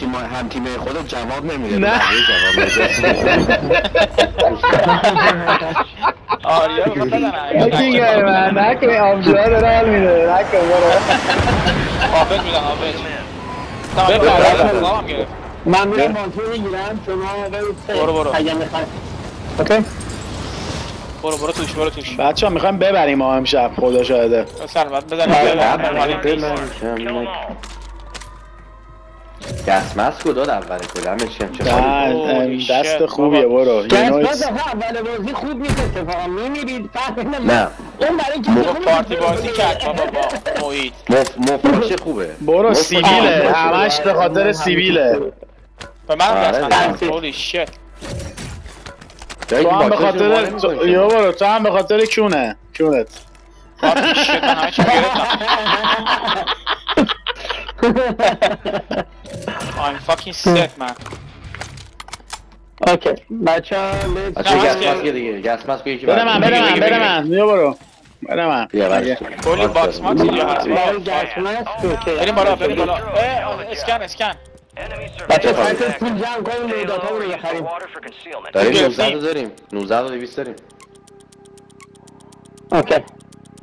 تیم هم تیم خودت جواب نمیده. نه. جواب میده آریا من نکنی آبجوها داره حال میده. نکن برو. بپر. بابام گرفت. من می‌گیرم. شما برو، برو. اوکی. برو برو توش برو توش. بچه ها می‌خوایم ببریم ما امشب خدا شاهده. سر بعد بزنیم گس مس کو داد اول کلا میشه چه Holy ام، دست خوبیه. برو. آقا اول بازی خوب نیست اتفاقا. میمیرید فهم نه. اون برای اینکه موقع خوب پارتی. بازی کرد بابا با محیط. مف مفروش خوبه؟ برو سیبیله. همش به خاطر سیبیله. به من آره، دست هولی شت جایی تو هم به خاطر. یا برو تو هم به خاطر کونه. کونت. پارتی شت چی گرفتم. I'm fucking sick man. اوکی بچه ها بچه گس که دیگه گس مس کو یکی بده من. بده من بده. من. بیا برو. بده من. بیا برش. کلی باکس ماکس اینجا هست برای گس مست بریم بالا بریم بالا. اسکن اسکن بچه. سایت پول جمع کنیم رویدات ها رو بخریم داریم گرفتیم. 19 تا داریم. 19 تا 200 داریم. اوکی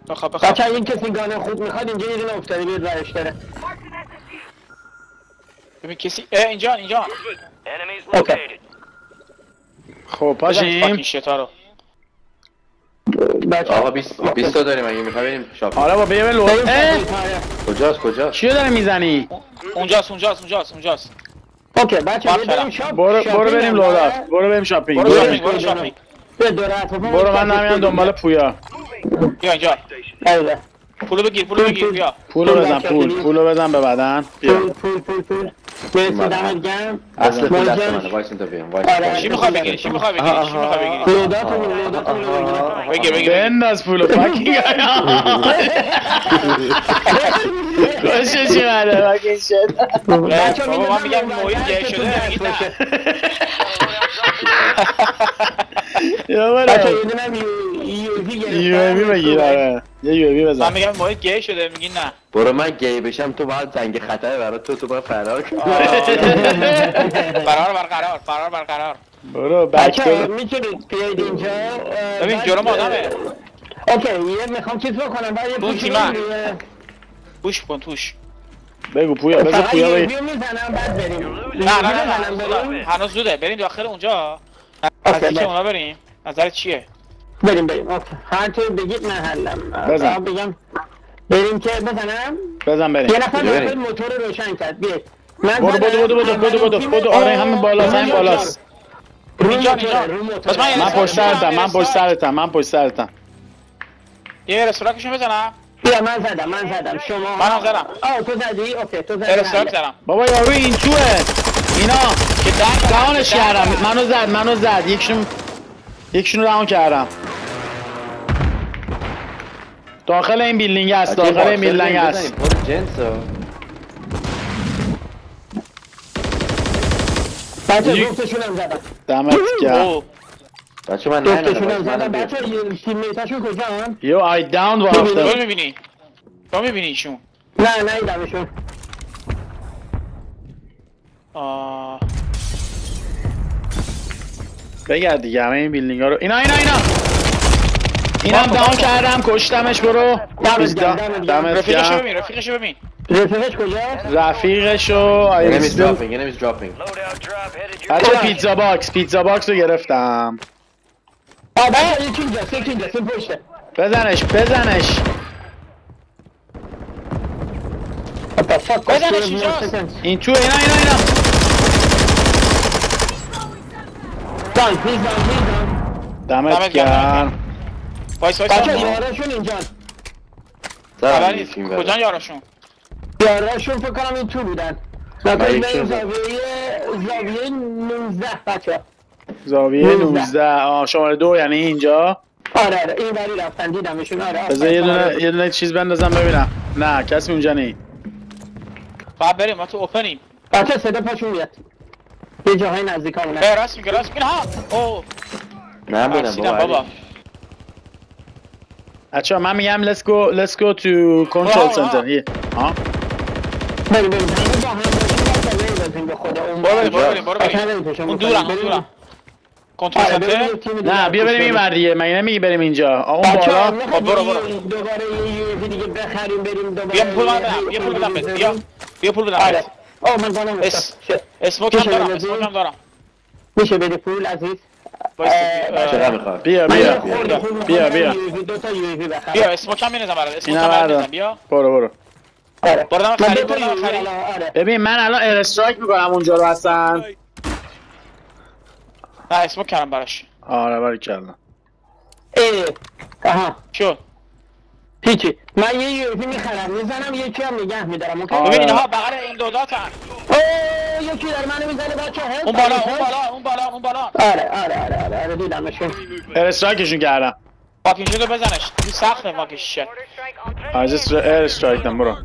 بخواب بخواب. بچه این کسی گانه خوب می‌خواد اینجا یه دونه افتاده بیاد برش داره ببین کسی اه اینجا اینجا اوکی خب پاشیم ها رو آقا 20 20 تا داریم اگه می‌خوای بریم شاپ حالا با لو بریم اه شاپینگ. کجاست کجاست چیو داره می‌زنی اونجاست اونجاست اونجاست اونجاست اوکی بچه بریم. شاپ برو برو بریم داره. برو بریم شاپینگ برو شاپینگ برو من نمیام دنبال پویا بیا اینجا. پولو بگیر پولو بگیر بیا پولو پول بزن پول. پولو بزن به بدن بیا پول پول پول پول مرسی گرم. اصل پول دست منه. وایس تا بیام آره. وایس چی می‌خوای بگیری چی می‌خوای بگیری چی می‌خوای بگیری بگیرم بگیر بگیر بگیر. بنداز پولو fucking خوشش اومده fucking شد؟ بچه بابا من میگم محیط گه شده میگی نه یا بچه یو گرفتم یو ای بگیر آره. یه یو ای من بزن میگم محیط گه شده میگی نه. برو من گی بشم تو باید زنگ خطر برای تو تو باید فرار کنی. فرار برقرار فرار برقرار برو بچه. تو می‌تونید بیاید اینجا ببین جلوم آدمه. اوکی یه می‌خوام چیز بکنم بعد یه پوش. پوش کن توش بگو پویا بگو پویا بگو. می‌زنم بعد بریم. نه نه نه هنوز- زوده. بریم داخل اونجا. نزدیک بس. اونا بریم؟ نظرت چیه؟ بریم بریم. okay هر طور بگید من حلم بزن. بگم بریم که بزنم. بزن بریم. یه نفر موتور رو روشن کرد. بیاید من برو زدم. بدو بدو بدو بدو بدو تیم- بدو آره همین بالاست همین بالاست من من پشت سرتم من پشت. سرتم من پشت سرتم. یه رستورانشون بزنم. بیا من زدم من زدم. شما منم زدم. آه تو زدی؟ okay تو زدی. رستوران حله. زدم. بابا یارو این توه اینا که دهانش کردم. منو زد منو زد. یکشون یکشون رو دهان کردم. داخل این بیلدینگ است داخل این بیلدینگ است. بچه جفتشون هم زدم دمت گرم. بچه من نه زدم بچه یه تیم میتاشون کجا هم یو آی داون تو وافتم می‌بینی. تو می‌بینی ایشون. نه نه ایدمشون آه. بگرد دیگه همه این building ها رو. اینا اینا اینا. اینم down کردم کشتمش برو. دمت. گرم، دمت گرم. دمت رفیقشو ببین رفیقشو ببین. رفیقش کجاست رفیقشو Enemies آیستو dropping, enemies dropping. بچه pizza box pizza box رو گرفتم. بچه یکی اینجاست یکی اینجاست این پشته بزنش بزنش? بزنش اینجاست. این تو اینا اینا اینا. دمت دمت گرم، وایس وایس. بچه وایس. یاراشون اینجان زدم خبری یکی این نیست. برا. کجا یاراشون؟ یاراشون فکر کنم این تو بودن. به این. زاویه زاویه 19 بچه زاویه نوزده. 19 آه شماره دو یعنی اینجا؟ آره آره. این وری رفتن. دیدمشون آره بذار یه. دونه یه دونه چیز بندازم ببینم. نه کسی اونجا نی بعد بریم. ما تو اوپنیم بچه صدا پاشون میاد. یه جاهای نزدیک همونه اه، راست میگه راست میگه ها اوه من بودم ترسیدم بابا. بچه من میگم let's go let's go to control center here ها بریم بریم همه با هم باشیم به خدا برو بریم برو؟ بریم برو. اون دورم اون. دورم کنترل آره سنتر نه بیا بریم این کنیم. ور دیگه مگه نمیگی بریم اینجا اون بچه‌ها، بالا خب برو، برو. دوباره یه دیگه بخریم بریم دوباره بیا پول بدم یه- بیا پول یه بدم. بیا بیا پول بدم آه من دارم اس-. اسموک هم میشه دارم؟ اسموک هم دارم. میشه بدی پول عزیز؟ چقدر می‌خواد بیا بیا بیا، بیا. بخرم. بیا اسموک هم میریزم برات اسموک هم بیا. برو برو. آره. بردم من خرید UAV خرید. آره. ببین من الان استرایک می‌کنم اونجا رو هستن نه اسموک کردم براش. آره باری کردم اه آها. شد هیچی. من یه یوفی می‌خرم می‌زنم یکی هم نگه میدارم اوکی. ببین اینها بغل این دو داتن اوه یکی در منو می‌زنه بچه ها اون بالا اون بالا اون بالا اون بالا. آره آره آره آره آره دیدمشون. استرایکشون کردم. واکین شده بزنش. تو سخته fucking shit از. airstrike دم برو.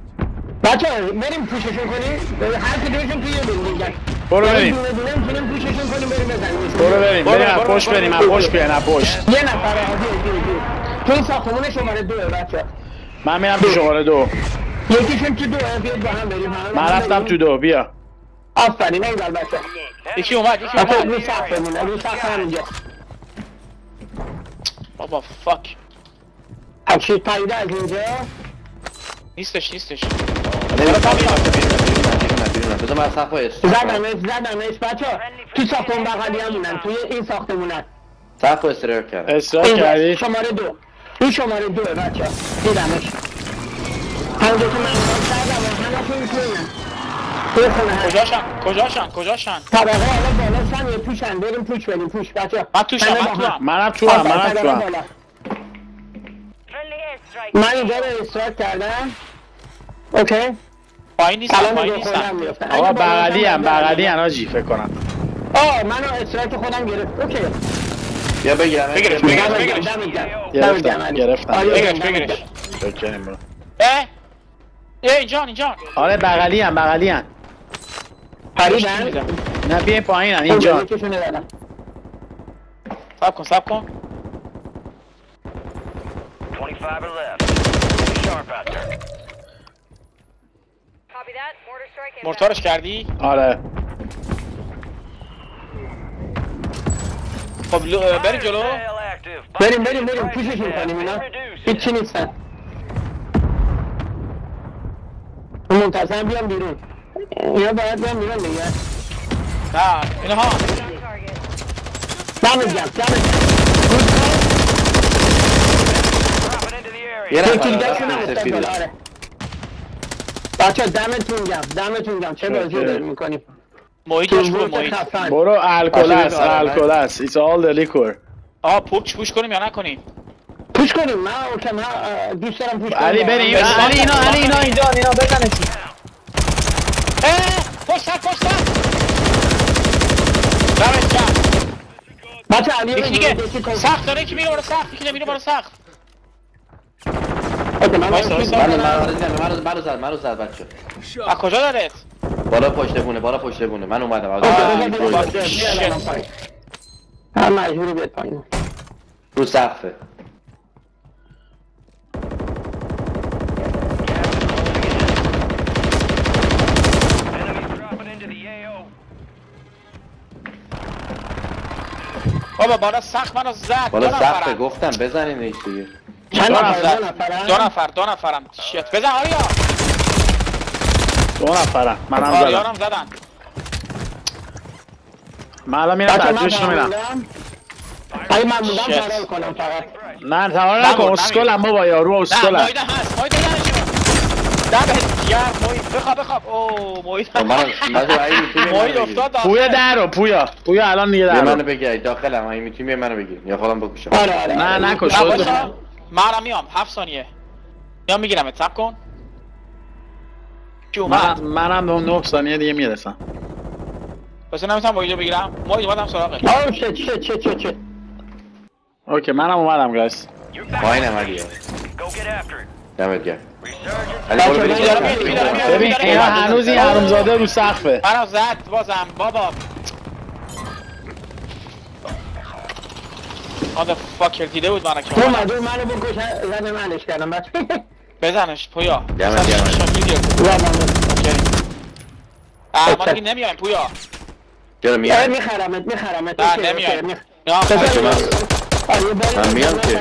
بچه ها بریم پوششون کنیم. هر کدومشون توی یه building ن برو بریم. بریم برو بریم برو، بریم. برو، بریم از برو. پشت بیاین از پشت. یه نفره تو این ساختمون شماره دوه بچه. من میرم تو شماره دو. یکیشون تو دوه بیاد با هم بریم من رفتم. تو دو بیا. آفرین ایول بچه. یکی اومد یکی اومد. رو سقف بمونه رو سقف همینجا بابا فاک. هرچی پایده از اینجا؟ نیستش نیستش. زدمش زدمش بچه. ها تو ساختمون بغلی همونن توی این ساختمونن. رر کردم. استرایک این کردی؟ شماره دو. این شماره دوه بچه ها دیدمش همونجا که من کردم و هست کجاشن؟ کجاشن؟ کجاشن؟ طبقه حالا بالا سن یه پوشن. بریم پوش بریم پوش. بچه من توشم من توام منم تو هم منم تو هم من اینجا رو strike کردم. okay. پایین نیستن سلام پایین دو میفتن آقا بغلی هم بغلی هم آجی فکر کنم. آه منو strike خودم گرفت. okay. بیا بگیرم بگیرش، بگیرم. بگیرش. گرم، دمت گرم. گرفتم،. گرفتم. آره، بگیرش دمت بگیرش گرم. فکر کنیم برو اه اه اینجان اینجان آره بغلی هم بغلی هم پریدن نه بیاین پایین هم اینجا دادم سب کن سب کن 25 are left. Sharp out there. Copy that. Mortar strike inbound. مرتارش کردی آره خب بری جلو. بریم بریم بریم. پوششون کنیم اینا. هیچی نیستن منتظرم بیام بیرون. اینا باید بیام بیرون دیگه. نه اینها Target. دمت گرم دمت. یه نفر آره. بچه دمتون گرم دمتون گرم. چه بازی. داریم می‌کنیم محیط باش برو محیط برو الکل است آره، الکل است. It's all the liquor. آها پوچ پوش کنیم یا نکنیم؟ پوش کنیم. من اوکی من اه، دوست دارم پوش کنیم. علی بریم علی اینا علی اینا اینجا اینا بزنشون اه پشت سر پشت. سر دمت گرم. بچه علی یکی دیگه. سخت داره یکی میره بالا سخت. یکی نمیره بالا سخت. اوکی من رو زد من رو زد بچه. از کجا دارت بالا پشت بونه بالا پشت بونه. من اومدم. از. هم مجبوری بیاد پایین. رو سقفه. Enemies dropping into the AO. بابا بالا سخت منو زد. بالا نفرم. گفتم بزنین ایش دیگه. چند نفر؟ دو نفر دو نفرم. شیت. بزن آریا. دو نفرم منم زدم. زدن. من الان میرم تدریش میرم موندم اگه من شت. فرار کنم فقط. نه تمام نکن. اسکلم بابا یارو نه اسکلم. مایده هست مایده یعنی دمت گرم محیط بخواب بخواب. اوه محیط خب رو افتاد پویا داخل. در رو پویا. پویا الان دیگه یه در منو رو بگیر داخلم. این می‌تونی منو بگیر یا خودم بکشم. نه. نکش نه باشا منم میام. هفت ثانیه. میام می‌گیرم تب کن. کی من اومد منم نه نه ثانیه دیگه می‌رسم بس نمی‌تونم محیط رو بگیرم محیط اومدم سراغش آه shit shit shit shit shit okay منم اومدم guys after it. دمت گرم. ببین اینا هنوز این حرومزاده رو سقفه منو زد بازم بابا آده فاکر دیده بود منو که تو. مدور منو بکش زن منش کردم بچه بزنش پویا. دمت گرم. بزنش،. اه ما دیگه نمیایم پویا. چرا آره میاد میخرمت میخرمت. نه من- آره، من میام که.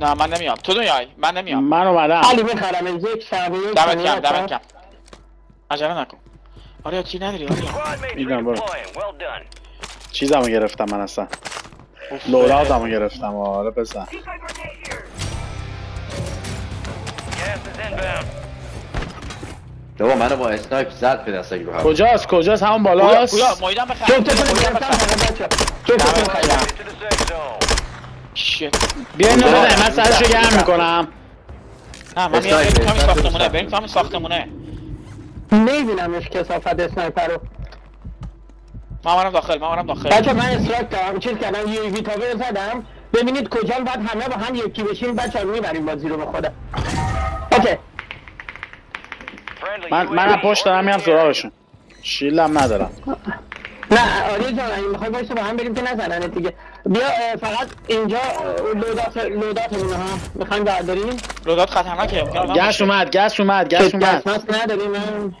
نه من نمیام. تو میای من نمیام. من اومدم. علی میخرمت. یک دمت ثانیه کم بچه‌ها. دمت کم عجله نکن. آره چی نداری؟ آره. Well done. چیزمو گرفتم من اصلا. لودازمو گرفتم. آره پسر. بابا منو با اسنایپ زد به دستگی رو هم. کجاست؟ کجاست؟ همون بالاست؟ پویا مایدم. shit. بیا اینو بده من سرشو گرم می‌کنم. نه من میام بریم همین ساختمونه. بریم تو همین ساختمونه. نمیبینمش کسافت sniper رو. من برم داخل من برم داخل. بچه من strike دارم چیز کردم UAV tower زدم. ببینید کجا باید همه با هم یکی بشیم بچه می‌بریم بازی رو به خودم okay. من منم پشت دارم area. سراغشون. shield م ندارم. نه آریا جان اگه می‌خوای وایسا با هم بریم که نزننت دیگه. بیا فقط اینجا اه، loadout loadout مونه ها. می‌خوایم برداریم loadout خطرناکه. gas. اومد gas اومد gas gas اومد. ماسک نداریم من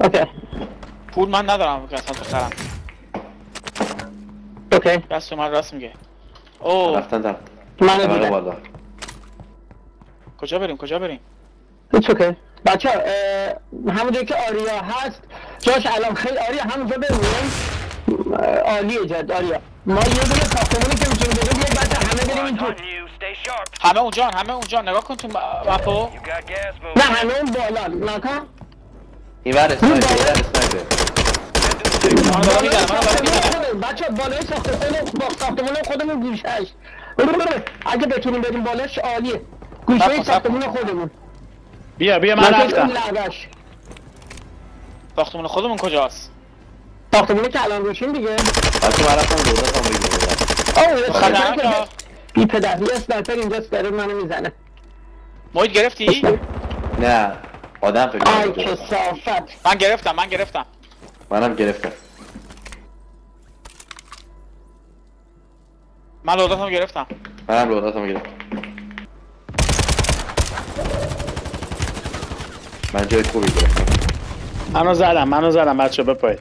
okay. پول من ندارم که اصلا بخرم okay. دست اومد راست میگه. اوه. رفتن در. منو طبقه دیدم کجا بریم کجا بریم. بچه ها همونجایی که آریا هست جاش الان خیلی آریا همونجا بمونیم اه، عالیه جد آریا. ما یه دونه ساختمونی که می‌تونیم بریم بیاید بچه همه بریم تو. همه اونجا همه اونجا نگاه کن تو مپو. نه. همه اون بالا. نکن این ور اسنایپر. این ور اسنایپر بچه بالای ساختمون با ساختمون خودمون گوشش. اگه بتونیم بریم بالاش عالیه. گوشه ساختمون خودمون. بیا بیا من رفتم ساختمون خودمون کجاست؟ ساختمونی که الان روشیم دیگه. بچه من رفتم لودات هم بگیرم اوه خطرناکه. بی پدر یه اسنایپر اینجاست داره منو می‌زنه. محیط گرفتی؟ نه آدم فکر آی کسافت. من گرفتم من گرفتم. منم گرفتم. من لوداتمو گرفتم. منم لودات هم گرفتم. من جای خوبی گرفتم منو زدم منو زدم بچه بپایید.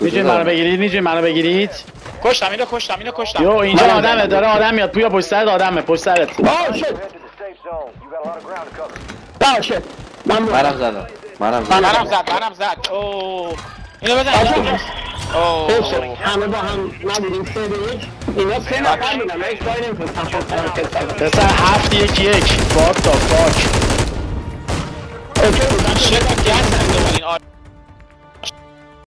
می‌تونید منو؟ بگیرید می‌تونید منو بگیرید؟ کشتم اینو کشتم اینو کشتم. یو اینجا منم آدمه. داره آدم میاد پویا پشت سرت آدمه پشت سرت. من منم زدم. منم منم زدم زد منم زد. اوه اینو بزن. اوه همه با هم نبودیم. سه به یک. اینا سه نفر بودن. من هیچ کاری نمی‌تونستم. پسر هفت یک یک. فاک تا فاک اوکی